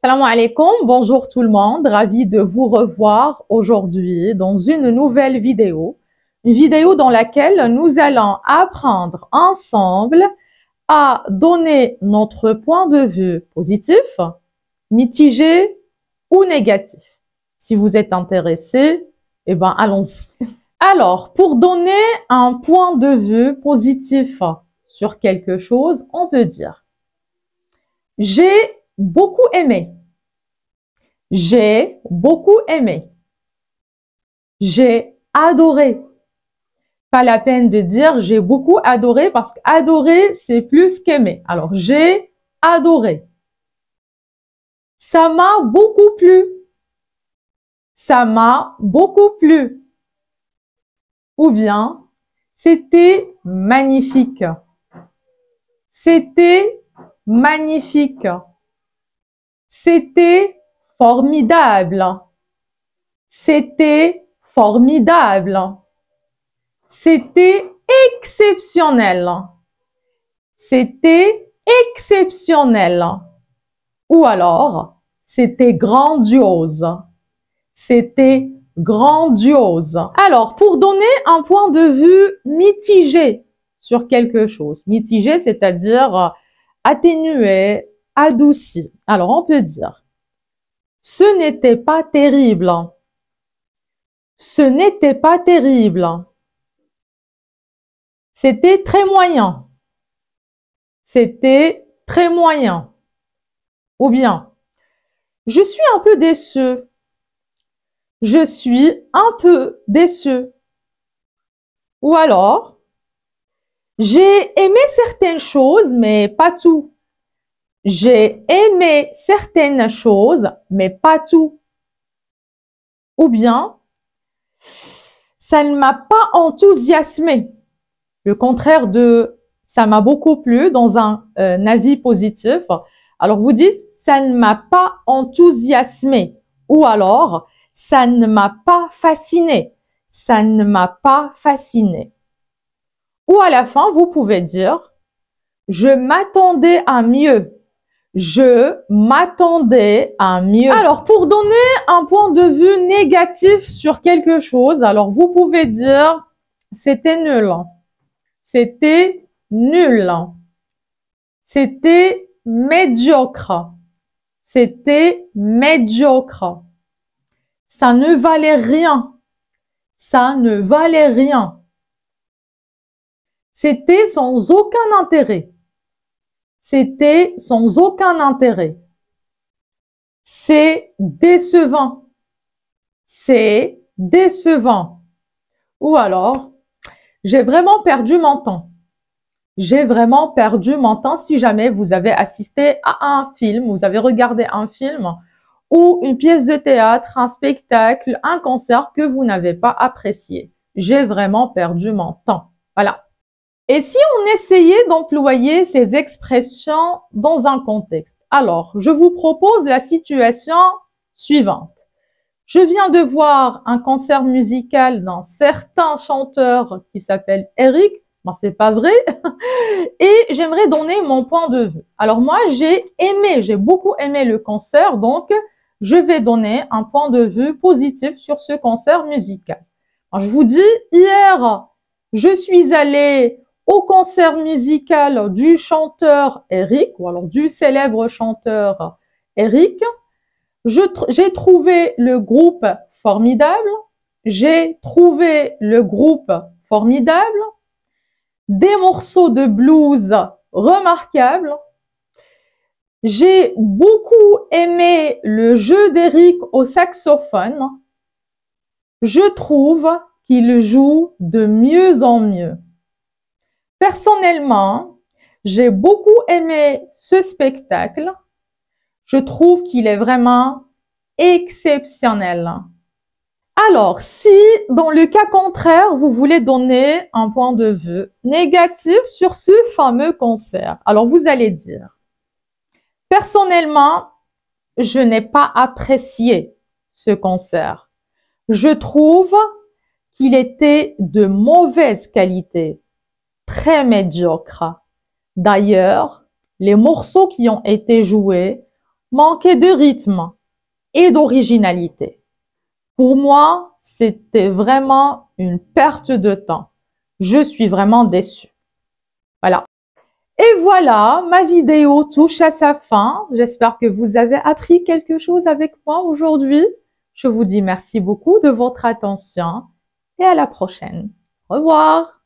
Salam alaikum, bonjour tout le monde, ravi de vous revoir aujourd'hui dans une nouvelle vidéo. Une vidéo dans laquelle nous allons apprendre ensemble à donner notre point de vue positif, mitigé ou négatif. Si vous êtes intéressé, eh ben, allons-y. Alors, pour donner un point de vue positif sur quelque chose, on peut dire j'ai beaucoup aimé. J'ai beaucoup aimé. J'ai adoré. Pas la peine de dire j'ai beaucoup adoré parce qu'adorer, c'est plus qu'aimer. Alors, j'ai adoré. Ça m'a beaucoup plu. Ça m'a beaucoup plu. Ou bien, c'était magnifique. C'était magnifique. C'était formidable. C'était formidable. C'était exceptionnel. C'était exceptionnel. Ou alors, c'était grandiose. C'était grandiose. Alors, pour donner un point de vue mitigé sur quelque chose, mitigé, c'est-à-dire atténué, adouci. Alors, on peut dire, ce n'était pas terrible. Ce n'était pas terrible. C'était très moyen. C'était très moyen. Ou bien, je suis un peu déçu. Je suis un peu déçu. Ou alors, j'ai aimé certaines choses, mais pas tout. J'ai aimé certaines choses, mais pas tout. Ou bien, ça ne m'a pas enthousiasmé. Le contraire de ça m'a beaucoup plu dans un euh, avis positif. Alors vous dites ça ne m'a pas enthousiasmé ou alors ça ne m'a pas fasciné. Ça ne m'a pas fasciné. Ou à la fin, vous pouvez dire je m'attendais à mieux. Je m'attendais à mieux. Alors, pour donner un point de vue négatif sur quelque chose, alors vous pouvez dire c'était nul. C'était nul. C'était médiocre. C'était médiocre. Ça ne valait rien. Ça ne valait rien. C'était sans aucun intérêt. C'était sans aucun intérêt. C'est décevant. C'est décevant. Ou alors, j'ai vraiment perdu mon temps. J'ai vraiment perdu mon temps si jamais vous avez assisté à un film, vous avez regardé un film ou une pièce de théâtre, un spectacle, un concert que vous n'avez pas apprécié. J'ai vraiment perdu mon temps. Et si on essayait d'employer ces expressions dans un contexte? Alors, je vous propose la situation suivante. Je viens de voir un concert musical d'un certain chanteur qui s'appelle Eric. Bon, c'est pas vrai. Et j'aimerais donner mon point de vue. Alors moi, j'ai aimé, j'ai beaucoup aimé le concert, donc je vais donner un point de vue positif sur ce concert musical. Je vous dis, hier, je suis allée au concert musical du chanteur Eric, ou alors du célèbre chanteur Eric. J'ai trouvé le groupe formidable. J'ai trouvé le groupe formidable. Des morceaux de blues remarquables. J'ai beaucoup aimé le jeu d'Eric au saxophone. Je trouve qu'il joue de mieux en mieux. Personnellement, j'ai beaucoup aimé ce spectacle. Je trouve qu'il est vraiment exceptionnel. Alors, si dans le cas contraire, vous voulez donner un point de vue négatif sur ce fameux concert, alors vous allez dire, personnellement, je n'ai pas apprécié ce concert. Je trouve qu'il était de mauvaise qualité très médiocre. D'ailleurs, les morceaux qui ont été joués manquait de rythme et d'originalité. Pour moi, c'était vraiment une perte de temps. Je suis vraiment déçue. Voilà. Et voilà, ma vidéo touche à sa fin. J'espère que vous avez appris quelque chose avec moi aujourd'hui. Je vous dis merci beaucoup de votre attention et à la prochaine. Au revoir.